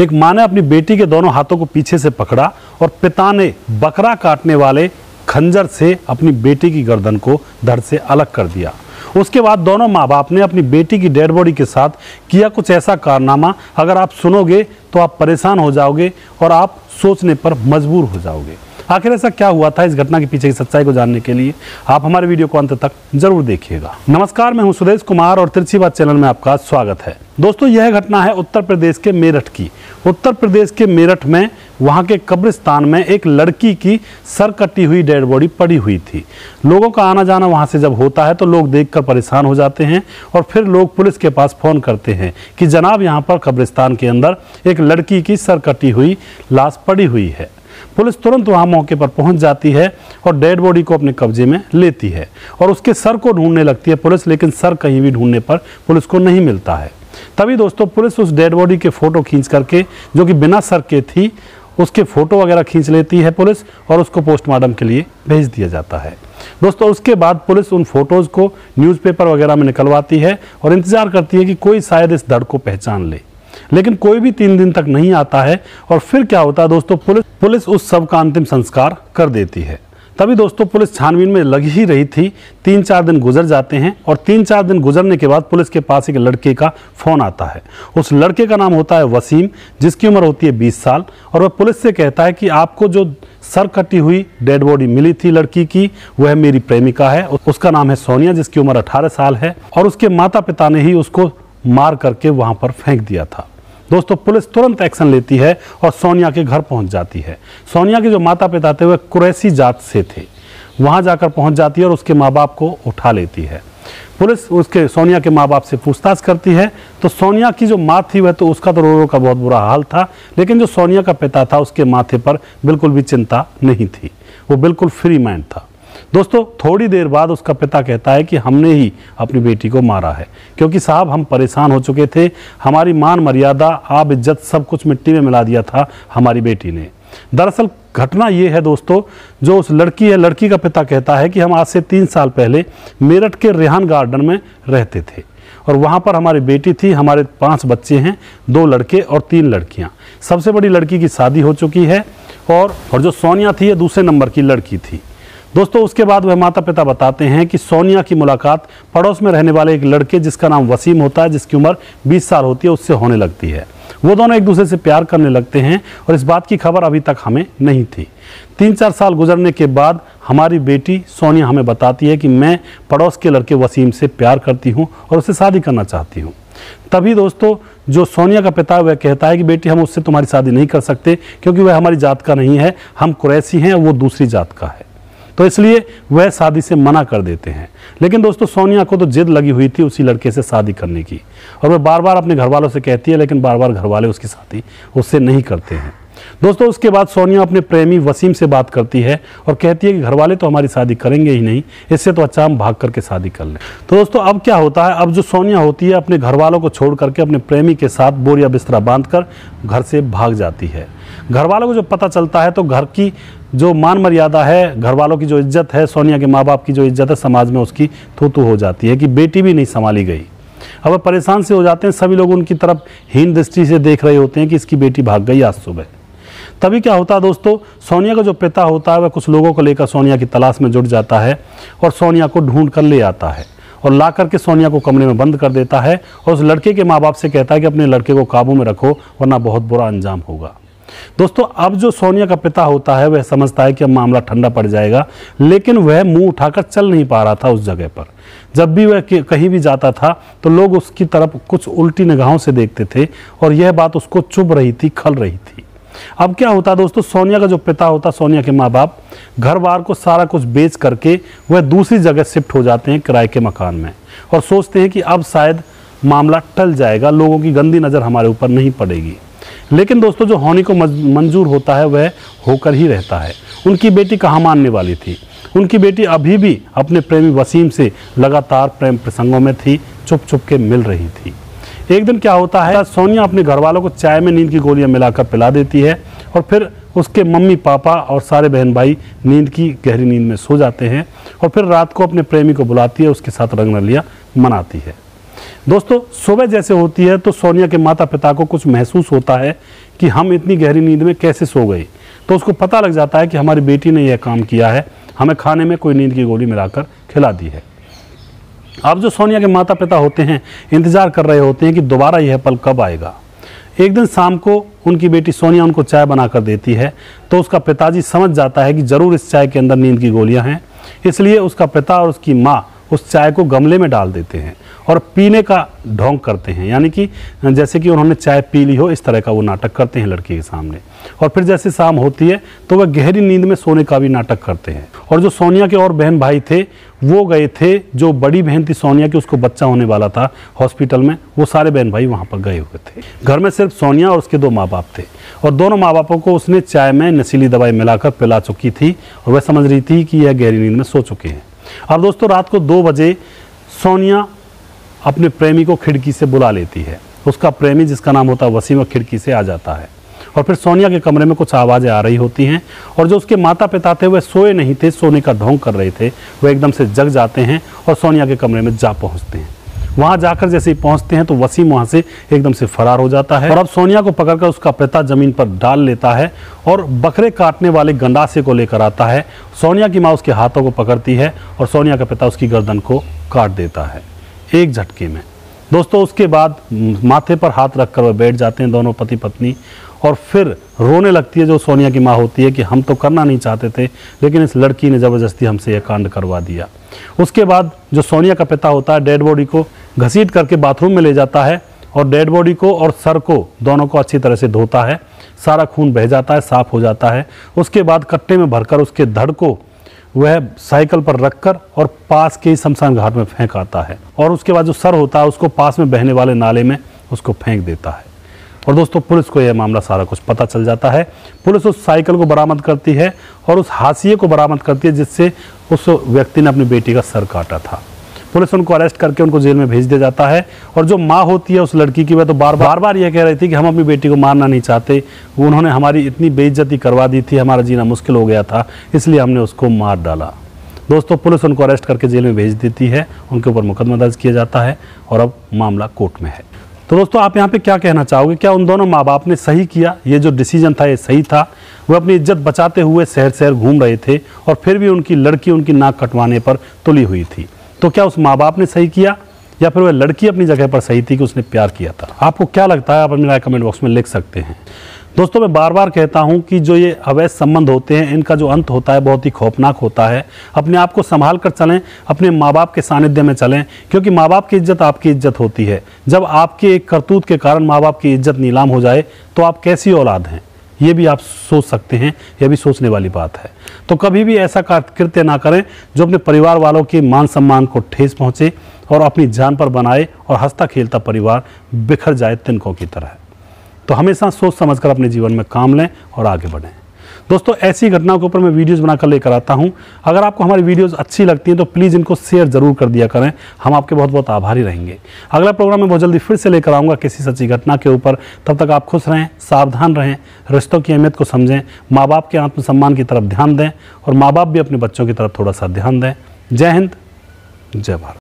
एक माँ ने अपनी बेटी के दोनों हाथों को पीछे से पकड़ा और पिता ने बकरा काटने वाले खंजर से अपनी बेटी की गर्दन को धड़ से अलग कर दिया। उसके बाद दोनों माँ बाप ने अपनी बेटी की डेड बॉडी के साथ किया कुछ ऐसा कारनामा। अगर आप सुनोगे तो आप परेशान हो जाओगे और आप सोचने पर मजबूर हो जाओगे। आखिर ऐसा क्या हुआ था इस घटना के पीछे की सच्चाई को जानने के लिए? आप हमारे वीडियो को अंत तक ज़रूर देखिएगा। नमस्कार, मैं हूँ सुरेश कुमार और तिरछी बात चैनल में आपका स्वागत है। दोस्तों, यह घटना है उत्तर प्रदेश के मेरठ की। उत्तर प्रदेश के मेरठ में, वहाँ के कब्रिस्तान में एक लड़की की सर कटी हुई डेड बॉडी पड़ी हुई थी। लोगों का आना जाना वहाँ से जब होता है तो लोग देखकर परेशान हो जाते हैं और फिर लोग पुलिस के पास फ़ोन करते हैं कि जनाब, यहाँ पर कब्रिस्तान के अंदर एक लड़की की सर कटी हुई लाश पड़ी हुई है। पुलिस तुरंत वहाँ मौके पर पहुँच जाती है और डेड बॉडी को अपने कब्जे में लेती है और उसके सर को ढूँढने लगती है पुलिस, लेकिन सर कहीं भी ढूँढने पर पुलिस को नहीं मिलता है। तभी दोस्तों पुलिस उस डेड बॉडी के फ़ोटो खींच करके, जो कि बिना सर के थी, उसके फ़ोटो वगैरह खींच लेती है पुलिस और उसको पोस्टमार्टम के लिए भेज दिया जाता है। दोस्तों उसके बाद पुलिस उन फ़ोटोज़ को न्यूज़पेपर वगैरह में निकलवाती है और इंतज़ार करती है कि कोई शायद इस दर्द को पहचान ले। लेकिन कोई भी तीन दिन तक नहीं आता है और फिर क्या होता है दोस्तों, पुलिस पुलिस उस सब का अंतिम संस्कार कर देती है। तभी दोस्तों, पुलिस छानबीन में लगी ही रही थी। तीन चार दिन गुजर जाते हैं और तीन चार दिन गुजरने के बाद पुलिस के पास एक लड़के का फ़ोन आता है। उस लड़के का नाम होता है वसीम, जिसकी उम्र होती है बीस साल और वह पुलिस से कहता है कि आपको जो सर कटी हुई डेड बॉडी मिली थी लड़की की, वह मेरी प्रेमिका है। उसका नाम है सोनिया, जिसकी उम्र अठारह साल है और उसके माता पिता ने ही उसको मार करके वहाँ पर फेंक दिया था। दोस्तों, पुलिस तुरंत एक्शन लेती है और सोनिया के घर पहुँच जाती है। सोनिया के जो माता पिता थे वह कुरैसी जात से थे। वहाँ जाकर पहुँच जाती है और उसके माँ बाप को उठा लेती है। पुलिस उसके, सोनिया के माँ बाप से पूछताछ करती है। तो सोनिया की जो माँ थी, वह तो उसका तो रो रो का बहुत बुरा हाल था, लेकिन जो सोनिया का पिता था, उसके माथे पर बिल्कुल भी चिंता नहीं थी। वो बिल्कुल फ्री माइंड था। दोस्तों, थोड़ी देर बाद उसका पिता कहता है कि हमने ही अपनी बेटी को मारा है। क्योंकि साहब, हम परेशान हो चुके थे। हमारी मान मर्यादा, आप इज़्ज़त सब कुछ मिट्टी में मिला दिया था हमारी बेटी ने। दरअसल, घटना ये है दोस्तों, जो उस लड़की है, लड़की का पिता कहता है कि हम आज से तीन साल पहले मेरठ के रेहान गार्डन में रहते थे। और वहाँ पर हमारी बेटी थी, हमारे पाँच बच्चे हैं, दो लड़के और तीन लड़कियाँ। सबसे बड़ी लड़की की शादी हो चुकी है और और जो सोनिया थी, ये दूसरे नंबर की लड़की थी। दोस्तों, उसके बाद वह माता पिता बताते हैं कि सोनिया की मुलाकात पड़ोस में रहने वाले एक लड़के जिसका नाम वसीम होता है, जिसकी उम्र 20 साल होती है, उससे होने लगती है। वो दोनों एक दूसरे से प्यार करने लगते हैं और इस बात की खबर अभी तक हमें नहीं थी। तीन चार साल गुजरने के बाद हमारी बेटी सोनिया हमें बताती है कि मैं पड़ोस के लड़के वसीम से प्यार करती हूँ और उससे शादी करना चाहती हूँ। तभी दोस्तों, जो सोनिया का पिता वह कहता है कि बेटी, हम उससे तुम्हारी शादी नहीं कर सकते क्योंकि वह हमारी जात का नहीं है, हम कुरैसी हैं, वो दूसरी जात का है। तो इसलिए वह शादी से मना कर देते हैं। लेकिन दोस्तों, सोनिया को तो जिद लगी हुई थी उसी लड़के से शादी करने की। और वह बार बार अपने घर वालों से कहती है, लेकिन बार बार घर वाले उसकी शादी उससे नहीं करते हैं। दोस्तों, उसके बाद सोनिया अपने प्रेमी वसीम से बात करती है और कहती है कि घर वाले तो हमारी शादी करेंगे ही नहीं, इससे तो अच्छा हम भाग करके शादी कर लें। तो दोस्तों, अब क्या होता है? अब जो सोनिया होती है, अपने घर वालों को छोड़ करके अपने प्रेमी के साथ बोरिया बिस्तरा बाँध कर घर से भाग जाती है। घर वालों को जो पता चलता है तो घर की जो मान मर्यादा है घर वालों की जो इज़्ज़त है, सोनिया के माँ बाप की जो इज़्ज़त है, समाज में उसकी थू हो जाती है कि बेटी भी नहीं संभाली गई। अब परेशान से हो जाते हैं, सभी लोग उनकी तरफ़ हीन दृष्टि से देख रहे होते हैं कि इसकी बेटी भाग गई आज सुबह। तभी क्या होता है दोस्तों, सोनिया का जो पिता होता है, वह कुछ लोगों को लेकर सोनिया की तलाश में जुट जाता है और सोनिया को ढूंढ कर ले आता है और ला करके सोनिया को कमरे में बंद कर देता है और उस लड़के के माँ बाप से कहता है कि अपने लड़के को काबू में रखो, वरना बहुत बुरा अंजाम होगा। दोस्तों, अब जो सोनिया का पिता होता है, वह समझता है कि अब मामला ठंडा पड़ जाएगा, लेकिन वह मुँह उठाकर चल नहीं पा रहा था उस जगह पर। जब भी वह कहीं भी जाता था तो लोग उसकी तरफ़ कुछ उल्टी निगाहों से देखते थे और यह बात उसको चुभ रही थी, खल रही थी। अब क्या होता दोस्तों, सोनिया का जो पिता होता, सोनिया के माँ बाप घर बार को सारा कुछ बेच करके वह दूसरी जगह शिफ्ट हो जाते हैं किराए के मकान में और सोचते हैं कि अब शायद मामला टल जाएगा, लोगों की गंदी नज़र हमारे ऊपर नहीं पड़ेगी। लेकिन दोस्तों, जो होनी को मंजूर होता है, वह होकर ही रहता है। उनकी बेटी कहाँ मानने वाली थी? उनकी बेटी अभी भी अपने प्रेमी वसीम से लगातार प्रेम प्रसंगों में थी चुप चुप के मिल रही थी। एक दिन क्या होता है, सोनिया अपने घर वालों को चाय में नींद की गोलियाँ मिलाकर पिला देती है और फिर उसके मम्मी, पापा और सारे बहन भाई नींद की गहरी नींद में सो जाते हैं और फिर रात को अपने प्रेमी को बुलाती है, उसके साथ रंग नलिया मनाती है। दोस्तों, सुबह जैसे होती है तो सोनिया के माता पिता को कुछ महसूस होता है कि हम इतनी गहरी नींद में कैसे सो गए। तो उसको पता लग जाता है कि हमारी बेटी ने यह काम किया है, हमें खाने में कोई नींद की गोली मिलाकर खिला दी है। अब जो सोनिया के माता पिता होते हैं, इंतज़ार कर रहे होते हैं कि दोबारा यह पल कब आएगा। एक दिन शाम को उनकी बेटी सोनिया उनको चाय बनाकर देती है तो उसका पिताजी समझ जाता है कि ज़रूर इस चाय के अंदर नींद की गोलियाँ हैं, इसलिए उसका पिता और उसकी माँ उस चाय को गमले में डाल देते हैं और पीने का ढोंग करते हैं। यानी कि जैसे कि उन्होंने चाय पी ली हो, इस तरह का वो नाटक करते हैं लड़की के सामने। और फिर जैसे शाम होती है तो वह गहरी नींद में सोने का भी नाटक करते हैं। और जो सोनिया के और बहन भाई थे, वो गए थे, जो बड़ी बहन थी सोनिया की, उसको बच्चा होने वाला था हॉस्पिटल में, वो सारे बहन भाई वहाँ पर गए हुए थे। घर में सिर्फ़ सोनिया और उसके दो माँ बाप थे। और दोनों माँ बापों को उसने चाय में नशीली दवाई मिलाकर पिला चुकी थी, और वह समझ रही थी कि यह गहरी नींद में सो चुके हैं। अब दोस्तों, रात को दो बजे सोनिया अपने प्रेमी को खिड़की से बुला लेती है। उसका प्रेमी, जिसका नाम होता है वसीम, खिड़की से आ जाता है। और फिर सोनिया के कमरे में कुछ आवाज़ें आ रही होती हैं और जो उसके माता पिता थे वह सोए नहीं थे, सोने का ढोंग कर रहे थे। वह एकदम से जग जाते हैं और सोनिया के कमरे में जा पहुँचते हैं। वहाँ जाकर जैसे ही पहुँचते हैं तो वसीम वहाँ से एकदम से फरार हो जाता है। और अब सोनिया को पकड़कर उसका पिता ज़मीन पर डाल लेता है और बकरे काटने वाले गंडासे को लेकर आता है। सोनिया की माँ उसके हाथों को पकड़ती है और सोनिया का पिता उसकी गर्दन को काट देता है, एक झटके में। दोस्तों, उसके बाद माथे पर हाथ रखकर वह बैठ जाते हैं दोनों पति पत्नी, और फिर रोने लगती है जो सोनिया की माँ होती है कि हम तो करना नहीं चाहते थे, लेकिन इस लड़की ने ज़बरदस्ती हमसे यह कांड करवा दिया। उसके बाद जो सोनिया का पिता होता है, डेड बॉडी को घसीट करके बाथरूम में ले जाता है, और डेड बॉडी को और सर को दोनों को अच्छी तरह से धोता है, सारा खून बह जाता है, साफ़ हो जाता है। उसके बाद कट्टे में भरकर उसके धड़ को वह साइकिल पर रखकर और पास के ही शमशान घाट में फेंक आता है। और उसके बाद जो सर होता है, उसको पास में बहने वाले नाले में उसको फेंक देता है। और दोस्तों, पुलिस को यह मामला सारा कुछ पता चल जाता है। पुलिस उस साइकिल को बरामद करती है और उस हाशिए को बरामद करती है, जिससे उस व्यक्ति ने अपनी बेटी का सर काटा था। पुलिस उनको अरेस्ट करके उनको जेल में भेज दिया जाता है। और जो माँ होती है उस लड़की की वह तो बार बार बार यह कह रही थी कि हम अपनी बेटी को मारना नहीं चाहते। उन्होंने हमारी इतनी बेइज्जती करवा दी थी, हमारा जीना मुश्किल हो गया था, इसलिए हमने उसको मार डाला। दोस्तों, पुलिस उनको अरेस्ट करके जेल में भेज देती है। उनके ऊपर मुकदमा दर्ज किया जाता है और अब मामला कोर्ट में है। तो दोस्तों, आप यहाँ पे क्या कहना चाहोगे? क्या उन दोनों माँ बाप ने सही किया? ये जो डिसीज़न था, ये सही था। वो अपनी इज़्ज़त बचाते हुए शहर शहर घूम रहे थे और फिर भी उनकी लड़की उनकी नाक कटवाने पर तुली हुई थी। तो क्या उस माँ बाप ने सही किया? या फिर वह लड़की अपनी जगह पर सही थी कि उसने प्यार किया था? आपको क्या लगता है? आप अपनी राय कमेंट बॉक्स में लिख सकते हैं। दोस्तों, मैं बार बार कहता हूँ कि जो ये अवैध संबंध होते हैं, इनका जो अंत होता है, बहुत ही खौफनाक होता है। अपने आप को संभाल कर चलें, अपने माँ बाप के सानिध्य में चलें, क्योंकि माँ बाप की इज़्ज़त आपकी इज़्ज़त होती है। जब आपके एक करतूत के कारण माँ बाप की इज़्ज़त नीलाम हो जाए तो आप कैसी औलाद हैं? ये भी आप सोच सकते हैं यह भी सोचने वाली बात है। तो कभी भी ऐसा कृत्य ना करें जो अपने परिवार वालों के मान सम्मान को ठेस पहुँचे और अपनी जान पर बनाए और हंसता खेलता परिवार बिखर जाए तिनकों की तरह। तो हमेशा सोच समझकर अपने जीवन में काम लें और आगे बढ़ें। दोस्तों, ऐसी घटनाओं के ऊपर मैं वीडियोज़ बनाकर लेकर आता हूँ। अगर आपको हमारी वीडियोज़ अच्छी लगती हैं तो प्लीज़ इनको शेयर ज़रूर कर दिया करें। हम आपके बहुत बहुत आभारी रहेंगे। अगला प्रोग्राम मैं बहुत जल्दी फिर से लेकर आऊँगा किसी सच्ची घटना के ऊपर। तब तक आप खुश रहें, सावधान रहें, रिश्तों की अहमियत को समझें माँ बाप के आत्मसम्मान की तरफ़ ध्यान दें और माँ बाप भी अपने बच्चों की तरफ़ थोड़ा सा ध्यान दें। जय हिंद, जय भारत।